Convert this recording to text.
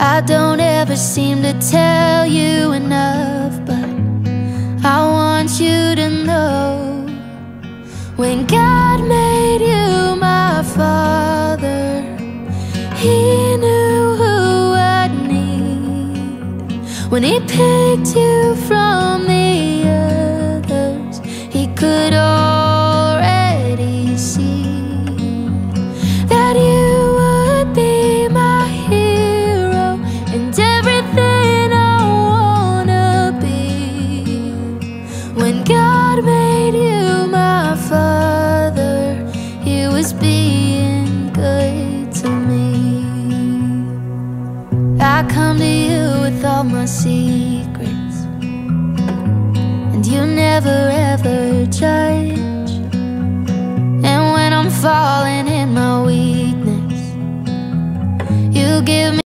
I don't ever seem to tell you enough, but I want you to know when God made you my father, He knew who I'd need. When He picked you from the others, He could already When God made you my father, He was being good to me. I come to you with all my secrets, and you never ever judge. And when I'm falling in my weakness, you give me.